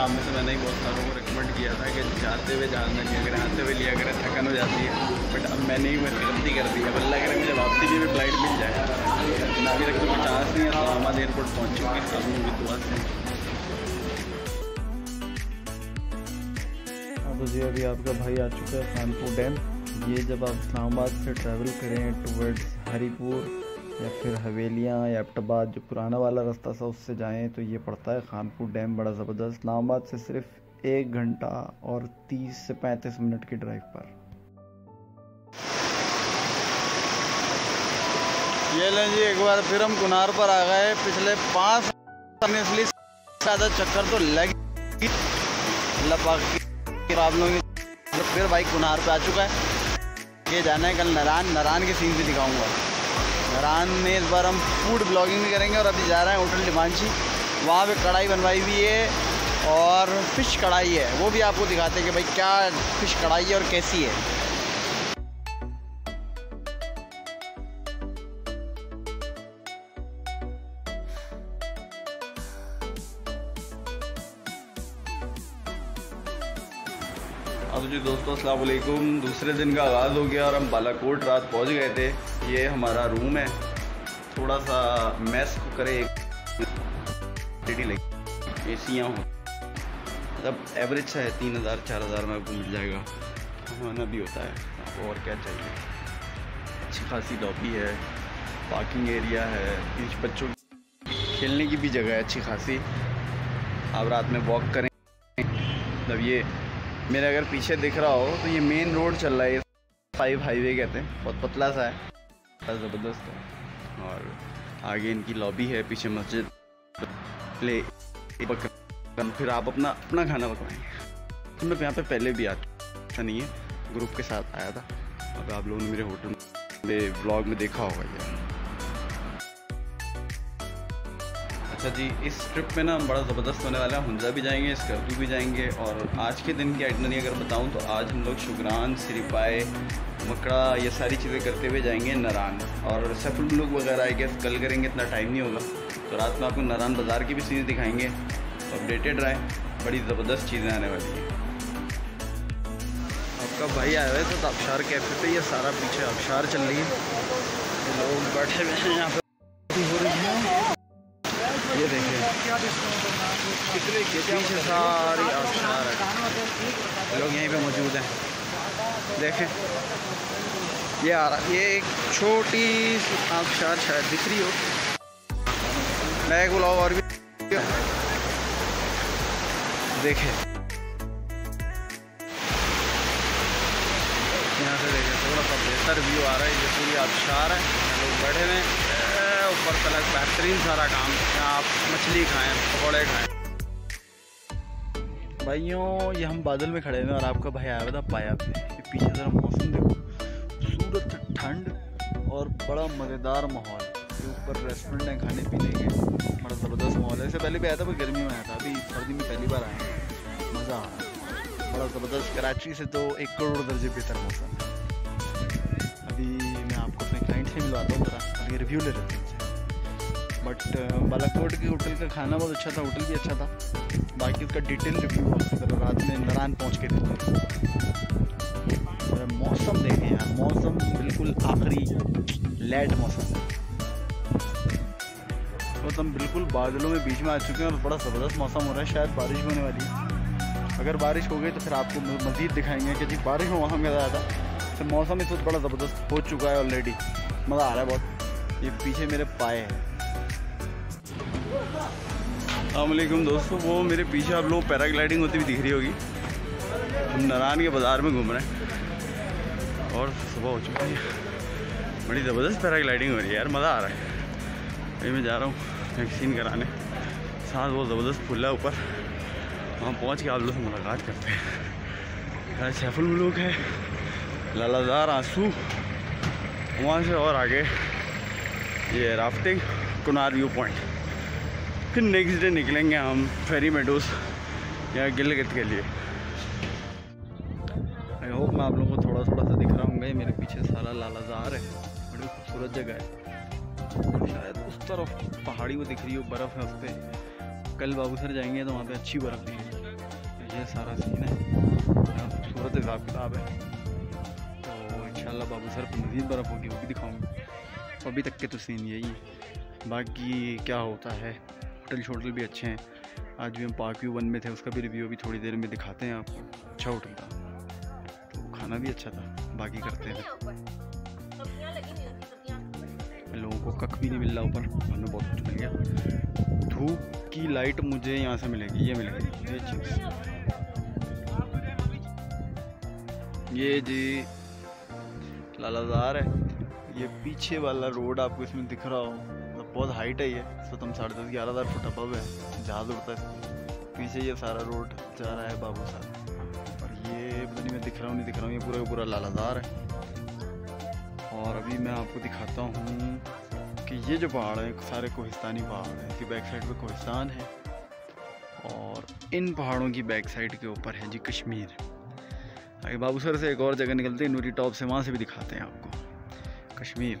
जहाँ में से मैंने ही बहुत सारों को रिकमेंड किया था कि जाते हुए जानना लिया करें आते हुए लिया करें थकन हो जाती है। बट अब मैंने ही गलती कर दी है। अल्लाह करे मुझे वापसी की भी फ़्लाइट मिल जाए। लेकिन अभी तक कोई चांस नहीं है इस्लामाबाद एयरपोर्ट पहुँच चुकी सब लोगों की दुआ से। हाँ तो जी, अभी आपका भाई आ चुका है खानपुर डैम। ये जब आप इस्लामाबाद से ट्रैवल करें टूवर्ड्स हरीपुर या फिर हवेलियाँ या अब्टाबाद जो पुराना वाला रास्ता था उससे जाएँ तो ये पड़ता है खानपुर डैम, बड़ा ज़बरदस्त। इस्लामाबाद से सिर्फ़ एक घंटा और 30 से 35 मिनट की ड्राइव पर। ये लें जी, एक बार फिर हम कुनार पर आ गए। पिछले पाँच इसलिए ज़्यादा चक्कर तो लग प्रॉब्लम तो फिर भाई कुनार पे आ चुका है। ये जाना है कल नरान नरान के सीन भी दिखाऊँगा। नरान में इस बार हम फ़ूड ब्लॉगिंग भी करेंगे और अभी जा रहे हैं होटल डिमांची वहाँ पे कढ़ाई बनवाई हुई है और फ़िश कढ़ाई है। वो भी आपको दिखाते हैं कि भाई क्या फ़िश कढ़ाई है और कैसी है। अब जी दोस्तों असलकुम दूसरे दिन का आगाज़ हो गया और हम बालाकोट रात पहुँच गए थे। ये हमारा रूम है। थोड़ा सा मैस करे रेडी लगी ए सियाँ हों। मतलब एवरेज सा है, तीन हज़ार, चार हज़ार में आपको मिल जाएगा। खाना भी होता है। आपको और क्या चाहिए? अच्छी खासी लॉबी है। पार्किंग एरिया है। बच्चों खेलने की भी जगह है अच्छी खासी। आप रात में वॉक करें। मतलब ये मेरे अगर पीछे दिख रहा हो तो ये मेन रोड चल रहा है फाइव हाईवे कहते हैं। बहुत पतला सा है। ज़बरदस्त है। और आगे इनकी लॉबी है, पीछे मस्जिद। प्ले फिर आप अपना अपना खाना पकवाएँगे तो मैं यहाँ पे पहले भी आ ऐसा नहीं है? ग्रुप के साथ आया था। अब आप लोगों ने मेरे होटल में ब्लॉग में देखा होगा ये। अच्छा जी, इस ट्रिप में ना बड़ा ज़बरदस्त होने वाला है। हुंजा भी जाएँगे स्कर्दू भी जाएँगे और आज के दिन की आइटनरी अगर बताऊँ तो आज हम लोग शुगरान सिरिपाए मकड़ा ये सारी चीज़ें करते हुए जाएँगे नरान और सफल मुलुक वगैरह आई कल करेंगे, इतना टाइम नहीं होगा। तो रात में आपको नरान बाज़ार की भी चीज़ें दिखाएँगे। अपडेटेड रहे, बड़ी ज़बरदस्त चीज़ें आने वाली हैं। आपका भाई आया हुआ है? तो अबशार कैफ़े पे ये सारा पीछे अबशार चल रही है। लोग बैठे हुए हैं यहाँ पर हो रही है ये देखिए। पीछे सारी आबशार है। लोग यहीं पे मौजूद हैं। देखें। ये आ रहा ये एक छोटी सी आबशार शायद दिख रही हो। मैं एक ब्लॉग और भी देखें। यहाँ से देखें, थोड़ा सा बेहतर व्यू आ रहा है। ये पूरी आबशार है। लोग बैठे हुए तलक बेहतरीन सारा काम। आप मछली खाएँ, पकौड़े खाएँ। भाइयों, ये हम बादल में खड़े हैं और आपका भाई आया था पाया पे। पीछे ज़रा मौसम देखो। सूरत ठंड और बड़ा मज़ेदार माहौल। ऊपर रेस्टोरेंट है, खाने पीने के। बड़ा ज़बरदस्त माहौल है। इससे पहले भी आया था, पर गर्मी में आया था। अभी सर्दी में पहली बार आया मज़ा आ रहा बड़ा ज़बरदस्त कराची से तो एक करोड़ दर्जे बेहतर मौसम। अभी मैं आपको अपने क्लाइंट से मिलवाता हूँ, ज़रा। अभी रिव्यू ले लेते हैं। बट बालाकोट के होटल का खाना बहुत अच्छा था, होटल भी अच्छा था। बाकी उसका डिटेल रिव्यू अगर रात में नरान पहुँच के और मौसम देखें यार, मौसम बिल्कुल आखिरी लेट मौसम। है तो हम बिल्कुल बादलों में बीच में आ चुके हैं और बड़ा ज़बरदस्त मौसम हो रहा है, शायद बारिश होने वाली है। अगर बारिश हो गई तो फिर आपको मज़ीद दिखाएँगे कि जी बारिश में मौसम कैसा था तो मौसम इस वक्त बड़ा ज़बरदस्त हो चुका है ऑलरेडी मज़ा आ रहा है बहुत। ये पीछे मेरे पाए हैं। अल्लाम दोस्तों, वो मेरे पीछे आप लोग पैराग्लाइडिंग होती हुई दिख रही होगी। हम नारायण के बाज़ार में घूम रहे हैं और सुबह हो चुकी है। बड़ी ज़बरदस्त पैराग्लाइडिंग हो रही है यार, मज़ा आ रहा है। अभी मैं जा रहा हूँ वैक्सीन कराने। साथ वो ज़बरदस्त फुल है ऊपर। वहाँ पहुँच के आप लोग से मुलाकात करते हैं। सैफुल मुलूक है, लालाजार आँसू। वहाँ से और आगे ये राफ्टिंग, कुनार व्यू पॉइंट। फिर नेक्स्ट डे निकलेंगे हम फेरी मेडोस या गिलगित के लिए। आई होप मैं आप लोगों को थोड़ा थोड़ा सा दिख रहा हूँ मेरे पीछे सारा लालाजार है, बड़ी खूबसूरत जगह है। और शायद उस तरफ़ पहाड़ी वो दिख रही हो, बर्फ़ है उस पर कल बाबूसर जाएँगे तो वहाँ पे अच्छी बर्फ़ दिखेगी। तो ये सारा सीन है। खूबसूरत हिसाब किताब है। तो इन बाबूसर पर मज़ीद बर्फ़ होगी, वो भी दिखाऊँगी। अभी तक के तो सीन यही है। बाकी क्या होता है? होटल शोटल भी अच्छे हैं। आज भी हम पार्क व्यू वन में थे, उसका भी रिव्यू अभी थोड़ी देर में दिखाते हैं आपको अच्छा होटल था। तो खाना भी अच्छा था। बाकी करते हैं। लोगों को कख भी नहीं मिल रहा ऊपर। हमें बहुत कुछ मिल गया। धूप की लाइट मुझे यहाँ से मिलेगी, ये मिलेगी। ये चीज़ ये जी, लालाजार है। ये पीछे वाला रोड आपको इसमें दिख रहा हो। बहुत हाइट है ये। सतम साढ़े दस, ग्यारह हज़ार फुट अबव है। जहाज़ उड़ता है। पीछे ये सारा रोड जा रहा है बाबू साहब। और ये पता नहीं मैं दिख रहा हूँ, नहीं दिख रहा हूँ। ये पूरा पूरा लालाजार है। और अभी मैं आपको दिखाता हूँ कि ये जो पहाड़ है, सारे कोहिस्तानी पहाड़ हैं। इसकी बैक साइड पे कोहिस्तान है। और इन पहाड़ों की बैक साइड के ऊपर है जी कश्मीर। आगे बाबूसर से एक और जगह निकलते हैं। नूरी टॉप से वहाँ से भी दिखाते हैं आपको। कश्मीर।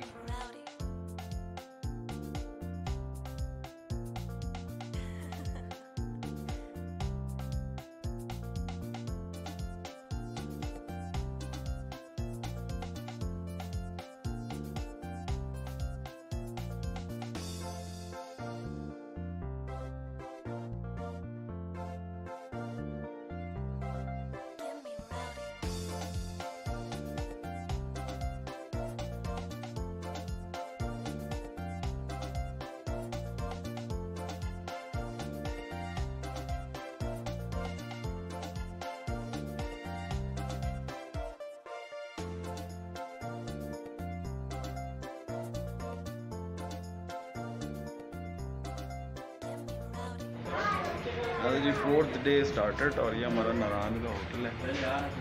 जी फोर्थ डे स्टार्टेड और ये हमारा नारायण का होटल है।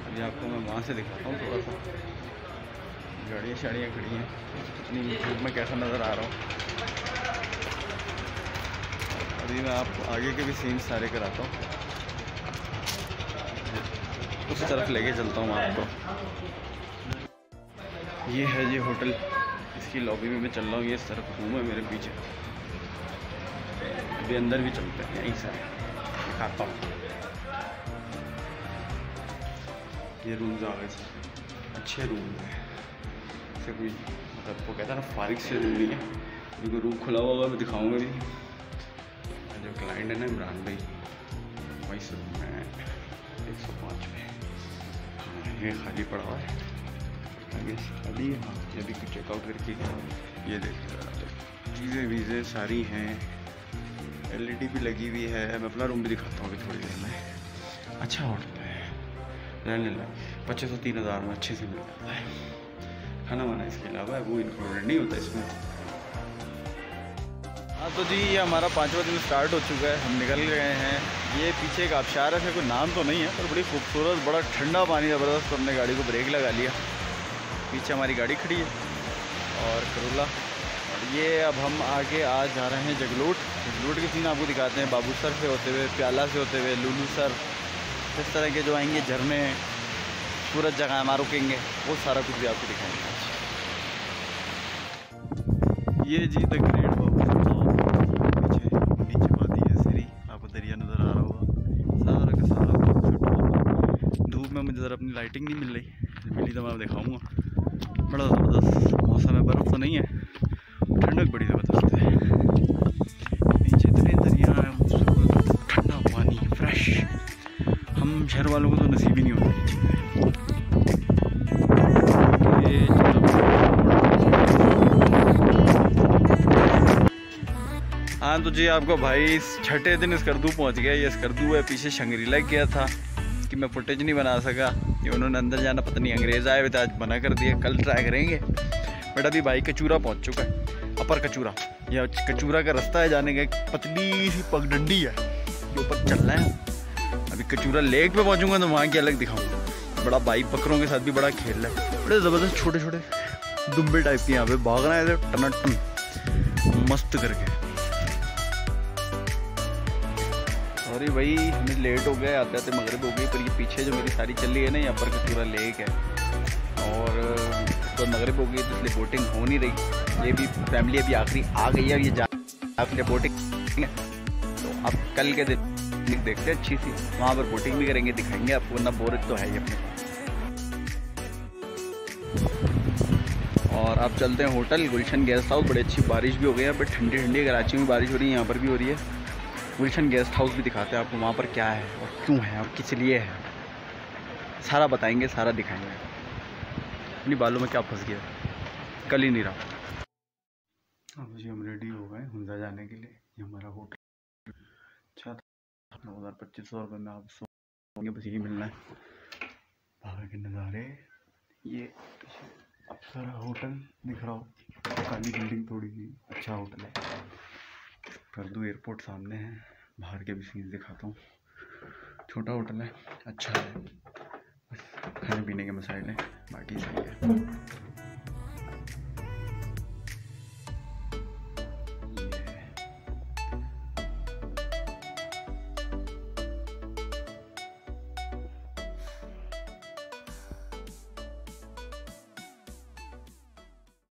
अभी आपको मैं वहाँ से दिखाता हूँ थोड़ा सा। गाड़ियाँ शाड़ियाँ खड़ी हैं। अपनी यूट्यूब में कैसा नज़र आ रहा हूँ। अभी मैं आपको आगे के भी सीन सारे कराता हूँ। उस तरफ़ लेके चलता हूँ आपको। ये है जी होटल इसकी लॉबी में मैं चल रहा हूँ। ये इस तरफ़ रूम है मेरे पीछे। अभी अंदर भी चलते हैं, यहीं से। दिखाता हूँ ये रूम्स आ गए अच्छे रूम है। से कोई मतलब वो कहता है ना फारिग से रूम नहीं है। क्योंकि रूम खुला हुआ होगा मैं दिखाऊँगा भी जो क्लाइंट है ना इमरान भाई, वही से रूम है। एक सौ पाँच में। हाँ ये खाली पड़ा हुआ है। आगे खाली है। हाँ ये भी कुछ चेकआउट करके। ये देखिए चीज़ें वीज़ें सारी हैं। एलईडी भी लगी हुई है। मैं अपना रूम भी दिखाता हूँ अभी थोड़ी देर में। अच्छा होटल है। रहने लग पच्चीस सौ तीन हज़ार में अच्छे से मिल जाता है। खाना वाना इसके अलावा वो इंक्लूडेड नहीं होता इसमें। हाँ तो जी, ये हमारा पाँचवा दिन स्टार्ट हो चुका है। हम निकल गए हैं। ये पीछे एक आबशार है कोई नाम तो नहीं है, पर बड़ी खूबसूरत, बड़ा ठंडा पानी ज़बरदस्त हमने गाड़ी को ब्रेक लगा लिया। पीछे हमारी गाड़ी खड़ी है। और करोला। ये अब हम आगे आज जा रहे हैं जगलूट। जगलूट के सीन आपको दिखाते हैं। बाबू सर से होते हुए, प्याला से होते हुए, लुलू सर, इस तरह के जो आएँगे, झरने, सूरज जगह हमारा रुकेंगे, वो सारा कुछ भी आपको दिखाएँगे। ये जी द ग्रेट पीछे, नीचे वादी है सीरी। आपको दरिया नज़र आ रहा होगा। सारा का सारा धूप में मुझे ज़रा अपनी लाइटिंग नहीं मिल रही। मिली तो मैं दिखाऊँगा। बड़ा ज़बरदस्त मौसम है, बर्फ़ तो नहीं है। ठंडक बड़ी ज़बरदस्त है नीचे इतने दरिया हैं ठंडा पानी फ्रेश हम शहर वालों को तो नसीब ही नहीं होती हाँ तो जी, आपको भाई छठे दिन स्कर्दू पहुँच गया। ये स्कर्दू है, पीछे शंगरी लग गया था कि मैं फुटेज नहीं बना सका, कि उन्होंने अंदर जाना, पता नहीं अंग्रेज़ आए हुए थे, आज मना कर दिया, कल ट्राई करेंगे। बट अभी भाई कचूरा पहुँच चुका है। अपर कचूरा। यह कचूरा का रास्ता है जाने का, एक पतली सी पगडंडी है, जो ऊपर चलना है। अभी कचूरा लेक पे पहुंचूँगा तो वहाँ की अलग दिखाऊँगा। बड़ा बाइक बकरों के साथ भी बड़ा खेल रहा है। बड़े ज़बरदस्त छोटे छोटे दुम्बे टाइप के यहाँ पे भाग रहे हैं टन टन मस्त करके। सॉरी भाई, हमें लेट हो गया आते आते मगरब हो गई, पर ये पीछे जो मेरी सारी चल रही है ना यहाँ पर कचूरा लेक है। और तो मगरब हो गई तो इसलिए बोटिंग हो नहीं रही। ये भी फैमिली अभी आखिरी आ गई है, ये जा बोटिंग तो अब कल के दिन देखते हैं, अच्छी सी। वहाँ पर बोटिंग भी करेंगे, दिखाएँगे आपको, वरना बोर तो है ही अपने। और अब चलते हैं होटल, गुलशन गेस्ट हाउस बड़ी अच्छी बारिश भी हो गई है बट ठंडी ठंडी कराची में बारिश हो रही है, यहाँ पर भी हो रही है। गुलशन गेस्ट हाउस भी दिखाते हैं आपको वहाँ पर क्या है और क्यों है और किस लिए है? सारा बताएँगे, सारा दिखाएँगे। अपनी बालों में क्या फंस गया? कल ही नहीं रहा। अब जी हम रेडी हो गए हुंजा जाने के लिए। ये हमारा होटल अच्छा था। नौ हज़ार पच्चीस सौ रुपये में आप सोएँगे बस यही मिलना है। बाहर के नज़ारे। ये सारा होटल दिख रहा हो। काली बिल्डिंग थोड़ी सी अच्छा होटल है। करदू एयरपोर्ट सामने है। बाहर के भी सीन दिखाता हूँ। छोटा होटल है। अच्छा है। खाने पीने के मसाइल हैं बाकी सही है।